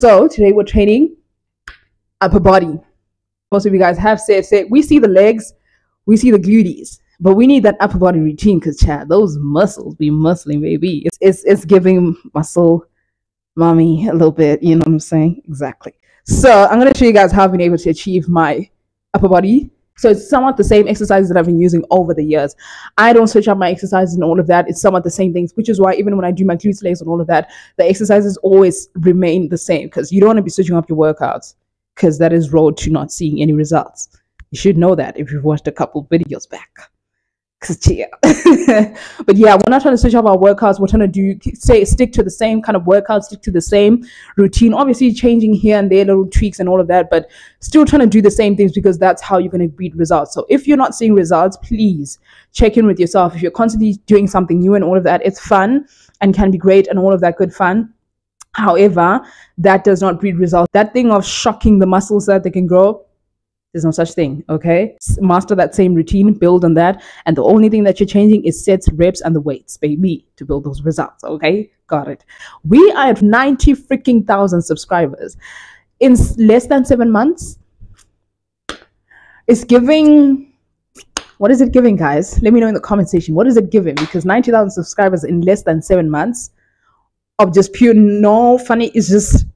So today we're training upper body. Most of you guys have said, said we see the legs, we see the glutes, but we need that upper body routine because Chad, those muscles be muscling, baby. It's, it's it's giving muscle mommy a little bit, you know what I'm saying? Exactly. So I'm gonna show you guys how I've been able to achieve my upper body. So it's somewhat the same exercises that I've been using over the years. I don't switch up my exercises and all of that. It's somewhat the same things, which is why even when I do my glutes legs and all of that, the exercises always remain the same because you don't want to be switching up your workouts because that is road to not seeing any results. You should know that if you've watched a couple videos back. Yeah. but yeah, we're not trying to switch up our workouts. We're trying to do say stick to the same kind of workouts, stick to the same routine. Obviously changing here and there little tweaks and all of that, but still trying to do the same things because that's how you're gonna beat results. So if you're not seeing results, please check in with yourself. If you're constantly doing something new and all of that, it's fun and can be great and all of that good fun. However, that does not breed results. That thing of shocking the muscles that they can grow, there's no such thing, okay? Master that same routine, build on that. And the only thing that you're changing is sets, reps, and the weights, baby, to build those results, okay? Got it. We are at 90 freaking thousand subscribers in less than seven months. It's giving, what is it giving, guys? Let me know in the comment section. What is it giving? Because 90,000 subscribers in less than seven months of just pure no funny is just,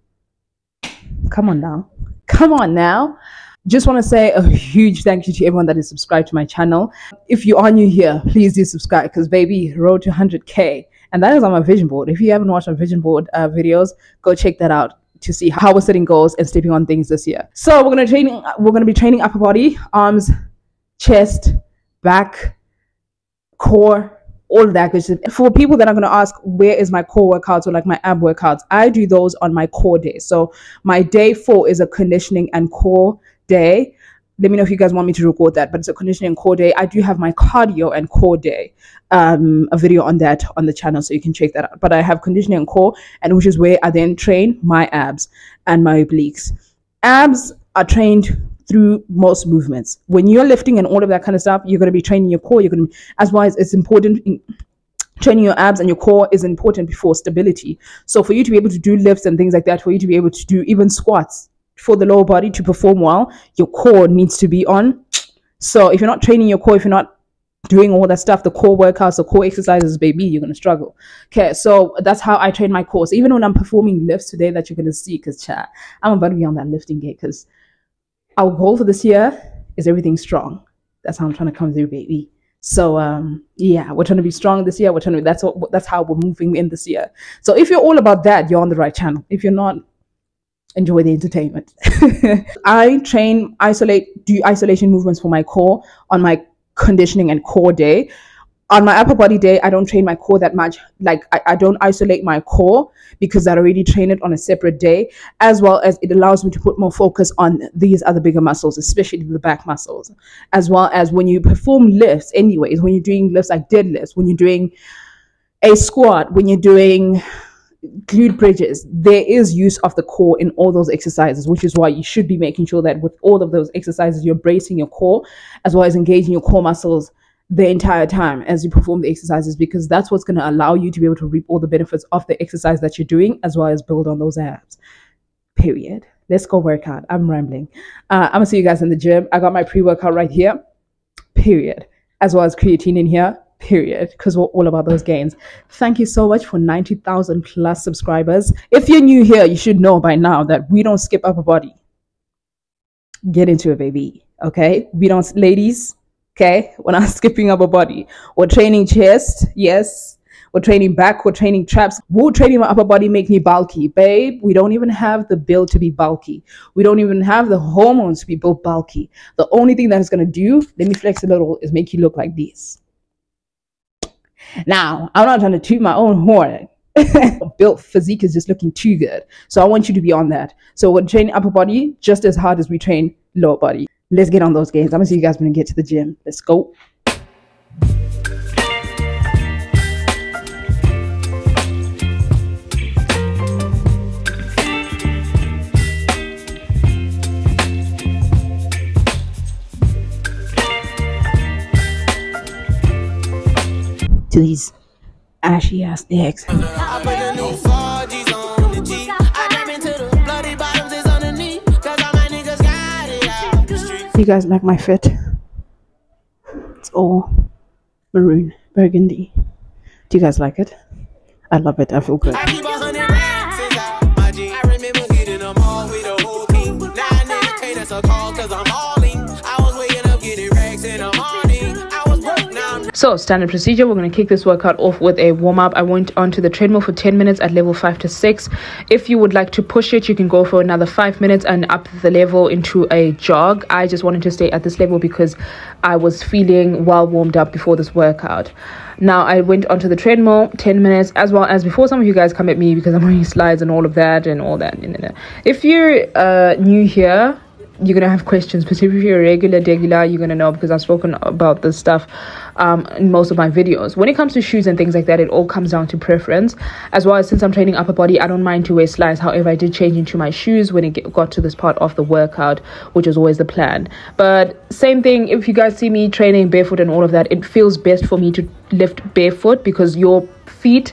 come on now. Come on now just want to say a huge thank you to everyone that is subscribed to my channel. If you are new here, please do subscribe because baby, road to 100k, and that is on my vision board. If you haven't watched my vision board uh, videos, go check that out to see how we're setting goals and stepping on things this year. So we're gonna training. We're gonna be training upper body, arms, chest, back, core, all of that good For people that are going to ask, where is my core workouts or like my ab workouts? I do those on my core day. So my day four is a conditioning and core day. Let me know if you guys want me to record that, but it's a conditioning core day. I do have my cardio and core day, um, a video on that on the channel, so you can check that out. But I have conditioning and core, and which is where I then train my abs and my obliques. Abs are trained through most movements. When you're lifting and all of that kind of stuff, you're going to be training your core. You're going to, as well as it's important. In, training your abs and your core is important before stability. So for you to be able to do lifts and things like that, for you to be able to do even squats, for the lower body to perform well, your core needs to be on. So if you're not training your core, if you're not doing all that stuff, the core workouts, the core exercises, baby, you're gonna struggle. Okay, so that's how I train my core. So even when I'm performing lifts today that you're gonna see, because chat, I'm about to be on that lifting gate because our goal for this year is everything strong. That's how I'm trying to come through, baby. So um, yeah, we're trying to be strong this year. We're trying to that's what that's how we're moving in this year. So if you're all about that, you're on the right channel. If you're not, enjoy the entertainment. I train, isolate, do isolation movements for my core on my conditioning and core day. On my upper body day, I don't train my core that much. Like I, I don't isolate my core because I already train it on a separate day, as well as it allows me to put more focus on these other bigger muscles, especially the back muscles, as well as when you perform lifts, anyways, when you're doing lifts like deadlifts, when you're doing a squat, when you're doing glute bridges, there is use of the core in all those exercises, which is why you should be making sure that with all of those exercises, you're bracing your core as well as engaging your core muscles the entire time as you perform the exercises, because that's what's going to allow you to be able to reap all the benefits of the exercise that you're doing, as well as build on those abs. Period. Let's go work out. I'm rambling. Uh, I'm going to see you guys in the gym. I got my pre workout right here. Period. As well as creatine in here period because we're all about those gains. Thank you so much for 90,000 plus subscribers. If you're new here you should know by now that we don't skip upper body. Get into it baby okay? We don't ladies okay? We're not skipping upper body. We're training chest yes. We're training back we're training traps. We're training my upper body make me bulky? Babe we don't even have the build to be bulky. We don't even have the hormones to be built bulky. The only thing that is going to do let me flex a little is make you look like this now, I'm not trying to toot my own horn. Built physique is just looking too good. So I want you to be on that. So we're training upper body just as hard as we train lower body. Let's get on those games. I'm gonna see you guys when we get to the gym. Let's go. to his ashy ass ex. You guys like my fit? It's all maroon, burgundy. Do you guys like it? I love it. I feel good. So, standard procedure, we're going to kick this workout off with a warm up. I went onto the treadmill for 10 minutes at level 5 to 6. If you would like to push it, you can go for another 5 minutes and up the level into a jog. I just wanted to stay at this level because I was feeling well warmed up before this workout. Now, I went onto the treadmill 10 minutes as well as before some of you guys come at me because I'm wearing slides and all of that and all that. If you're uh, new here, you're gonna have questions but if you're a regular regular you're gonna know because i've spoken about this stuff um, in most of my videos. When it comes to shoes and things like that it all comes down to preference. As well as since i'm training upper body i don't mind to wear slides. However i did change into my shoes when it got to this part of the workout which was always the plan. But same thing if you guys see me training barefoot and all of that it feels best for me to lift barefoot because your feet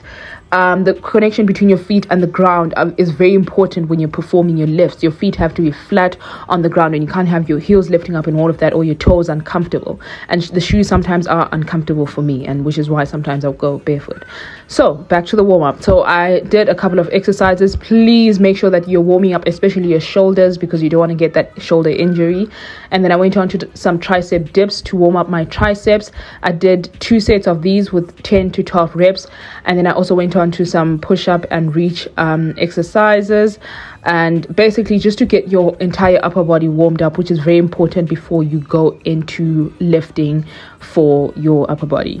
um, the connection between your feet and the ground um, is very important when you're performing your lifts. Your feet have to be flat on the ground, and you can't have your heels lifting up and all of that, or your toes uncomfortable. And the shoes sometimes are uncomfortable for me, and which is why sometimes I'll go barefoot. So back to the warm up. So I did a couple of exercises. Please make sure that you're warming up, especially your shoulders, because you don't want to get that shoulder injury. And then I went on to some tricep dips to warm up my triceps. I did two sets of these with 10 to 12 reps, and then I also went on onto some push up and reach um, exercises and basically just to get your entire upper body warmed up which is very important before you go into lifting for your upper body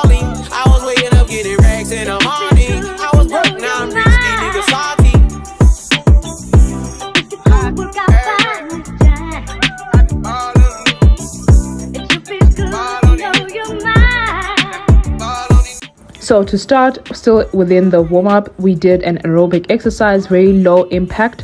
So to start, still within the warm-up, we did an aerobic exercise, very low impact.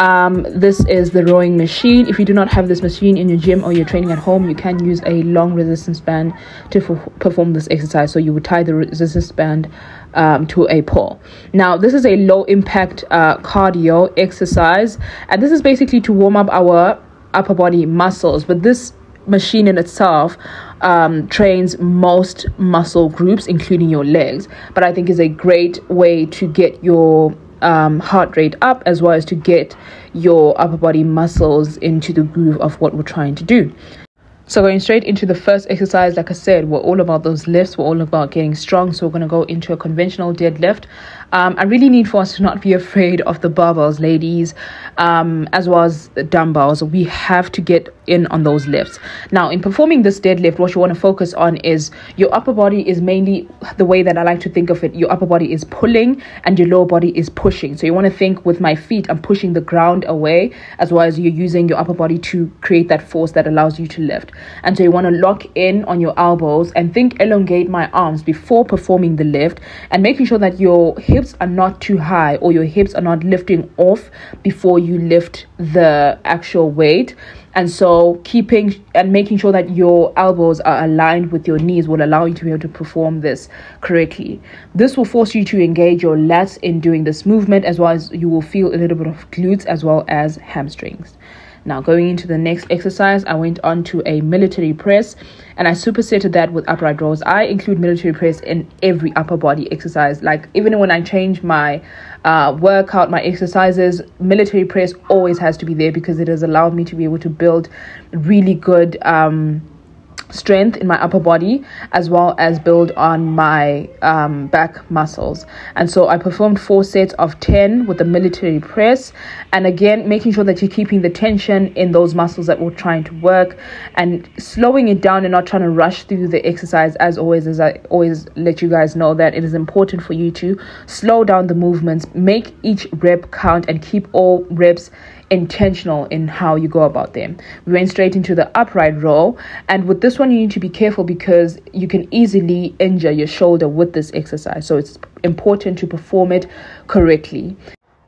Um, this is the rowing machine. If you do not have this machine in your gym or you're training at home, you can use a long resistance band to perform this exercise. So you would tie the resistance band um, to a pole. Now, this is a low impact uh, cardio exercise, and this is basically to warm up our upper body muscles. But this machine in itself um, trains most muscle groups, including your legs. But I think is a great way to get your um, heart rate up as well as to get your upper body muscles into the groove of what we're trying to do. So going straight into the first exercise, like I said, we're all about those lifts. We're all about getting strong. So we're going to go into a conventional deadlift. Um, I really need for us to not be afraid of the barbells, ladies, um, as well as the dumbbells. We have to get in on those lifts. Now, in performing this deadlift, what you want to focus on is your upper body is mainly the way that I like to think of it. Your upper body is pulling and your lower body is pushing. So you want to think with my feet, I'm pushing the ground away, as well as you're using your upper body to create that force that allows you to lift. And so you want to lock in on your elbows and think elongate my arms before performing the lift and making sure that your hips are not too high or your hips are not lifting off before you lift the actual weight. And so, keeping and making sure that your elbows are aligned with your knees will allow you to be able to perform this correctly. This will force you to engage your lats in doing this movement, as well as you will feel a little bit of glutes as well as hamstrings. Now, going into the next exercise, I went on to a military press and I supersetted that with upright rows. I include military press in every upper body exercise. Like, even when I change my uh, workout, my exercises, military press always has to be there because it has allowed me to be able to build really good. Um, strength in my upper body as well as build on my um, back muscles and so i performed four sets of 10 with the military press and again making sure that you're keeping the tension in those muscles that we're trying to work and slowing it down and not trying to rush through the exercise as always as i always let you guys know that it is important for you to slow down the movements make each rep count and keep all reps intentional in how you go about them. We went straight into the upright row, and with this one, you need to be careful because you can easily injure your shoulder with this exercise. So it's important to perform it correctly.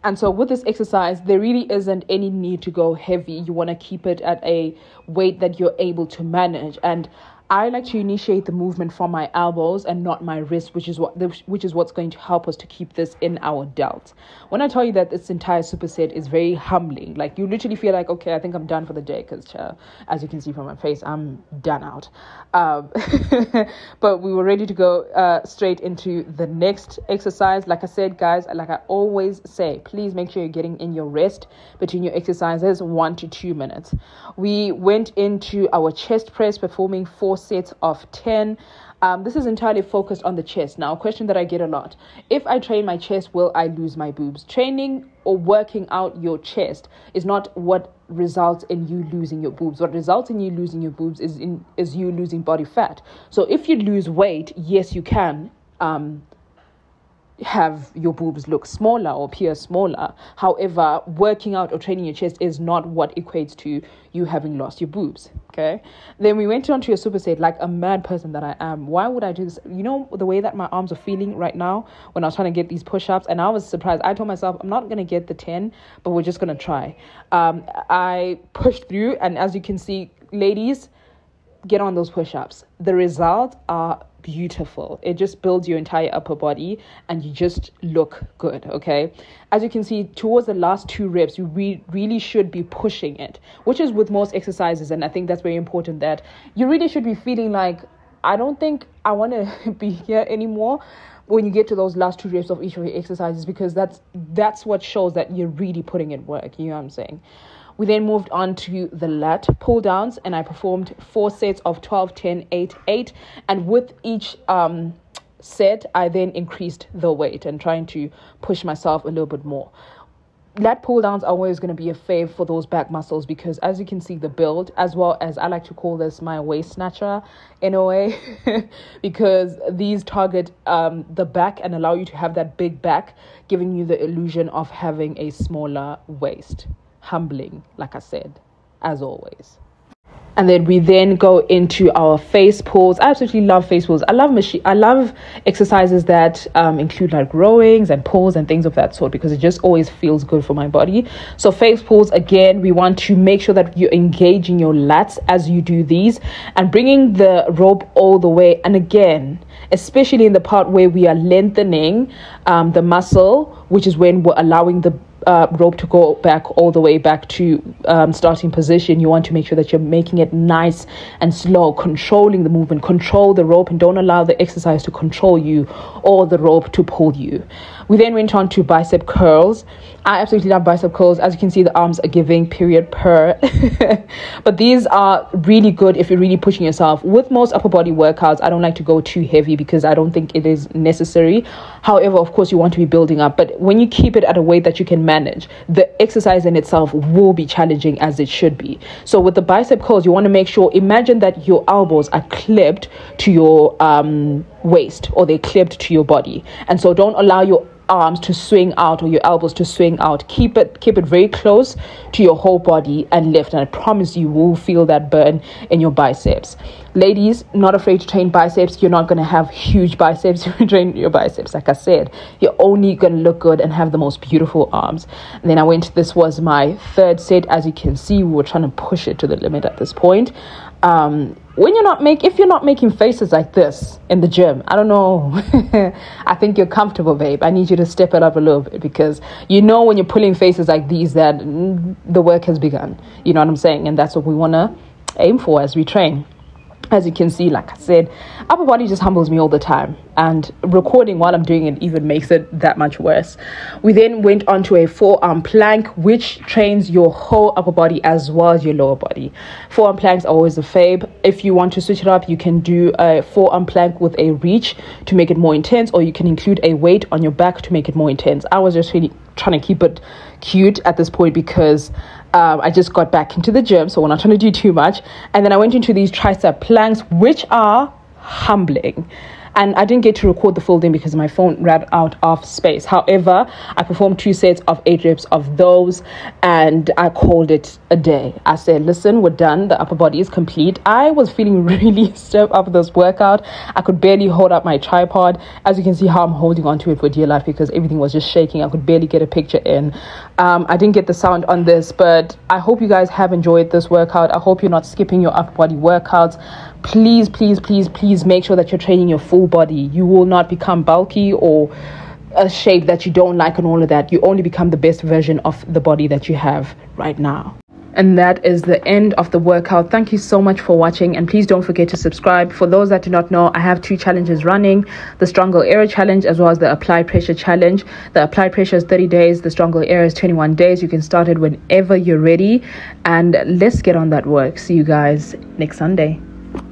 And so, with this exercise, there really isn't any need to go heavy. You want to keep it at a weight that you're able to manage. And I like to initiate the movement from my elbows and not my wrist, which is what which is what's going to help us to keep this in our delt. When I tell you that this entire superset is very humbling, like you literally feel like, okay, I think I'm done for the day, because uh, as you can see from my face, I'm done out. Um, but we were ready to go uh, straight into the next exercise. Like I said, guys, like I always say, please make sure you're getting in your rest between your exercises, one to two minutes. We went into our chest press, performing four sets of 10. Um, this is entirely focused on the chest. Now, a question that I get a lot if I train my chest, will I lose my boobs? Training or working out your chest is not what results in you losing your boobs. What results in you losing your boobs is in is you losing body fat. So if you lose weight, yes, you can. Um, have your boobs look smaller or appear smaller. However, working out or training your chest is not what equates to you having lost your boobs. Okay. Then we went on to a superset like a mad person that I am. Why would I do this? You know the way that my arms are feeling right now when I was trying to get these push-ups, and I was surprised. I told myself I'm not gonna get the ten, but we're just gonna try. Um, I pushed through, and as you can see, ladies, get on those push-ups. The results are beautiful. It just builds your entire upper body and you just look good, okay? As you can see, towards the last two reps, you re- really should be pushing it, which is with most exercises. And I think that's very important that you really should be feeling like, I don't think I want to be here anymore when you get to those last two reps of each of your exercises because that's that's what shows that you're really putting in work. You know what I'm saying? We then moved on to the lat pull downs, and I performed four sets of 12, 10, 8, 8. And with each um, set, I then increased the weight and trying to push myself a little bit more. Lat pull downs are always going to be a fave for those back muscles because, as you can see, the build, as well as I like to call this my waist snatcher in a way, because these target um, the back and allow you to have that big back, giving you the illusion of having a smaller waist humbling, like I said, as always. And then we then go into our face pulls. I absolutely love face pulls. I love machine. I love exercises that um, include like rowings and pulls and things of that sort because it just always feels good for my body. So face pulls again, we want to make sure that you're engaging your lats as you do these and bringing the rope all the way. And again, especially in the part where we are lengthening um, the muscle, which is when we're allowing the uh, rope to go back all the way back to um, starting position, you want to make sure that you're making it nice and slow, controlling the movement, control the rope, and don't allow the exercise to control you or the rope to pull you. We then went on to bicep curls. I absolutely love bicep curls. As you can see, the arms are giving period per. but these are really good if you're really pushing yourself. With most upper body workouts, I don't like to go too heavy because I don't think it is necessary. However, of course, you want to be building up. But when you keep it at a weight that you can manage, the exercise in itself will be challenging as it should be. So with the bicep curls, you want to make sure, imagine that your elbows are clipped to your um, waist or they're clipped to your body. And so don't allow your arms to swing out or your elbows to swing out. Keep it keep it very close to your whole body and lift. And I promise you will feel that burn in your biceps. Ladies, not afraid to train biceps. You're not gonna have huge biceps if you train your biceps. Like I said, you're only gonna look good and have the most beautiful arms. And then I went, this was my third set. As you can see, we were trying to push it to the limit at this point. Um, when you're not make if you're not making faces like this in the gym i don't know. I think you're comfortable babe. I need you to step it up a little bit because you know when you're pulling faces like these that the work has begun. You know what i'm saying? And that's what we want to aim for as we train as you can see, like I said, upper body just humbles me all the time. And recording while I'm doing it even makes it that much worse. We then went on to a forearm plank, which trains your whole upper body as well as your lower body. Forearm planks are always a fave. If you want to switch it up, you can do a forearm plank with a reach to make it more intense, or you can include a weight on your back to make it more intense. I was just really trying to keep it cute at this point because um, I just got back into the gym, so we're not trying to do too much. And then I went into these tricep planks, which are humbling. And I didn't get to record the full thing because my phone ran out of space. However, I performed two sets of eight reps of those and I called it a day. I said, listen, we're done. The upper body is complete. I was feeling really stiff after this workout. I could barely hold up my tripod. As you can see how I'm holding onto it for dear life because everything was just shaking. I could barely get a picture in. Um, I didn't get the sound on this, but I hope you guys have enjoyed this workout. I hope you're not skipping your upper body workouts. Please, please, please, please make sure that you're training your full body. You will not become bulky or a shape that you don't like and all of that. You only become the best version of the body that you have right now. And that is the end of the workout. Thank you so much for watching. And please don't forget to subscribe. For those that do not know, I have two challenges running the Strong Era Challenge as well as the Applied Pressure Challenge. The Applied Pressure is 30 days, the Strong Era is 21 days. You can start it whenever you're ready. And let's get on that work. See you guys next Sunday.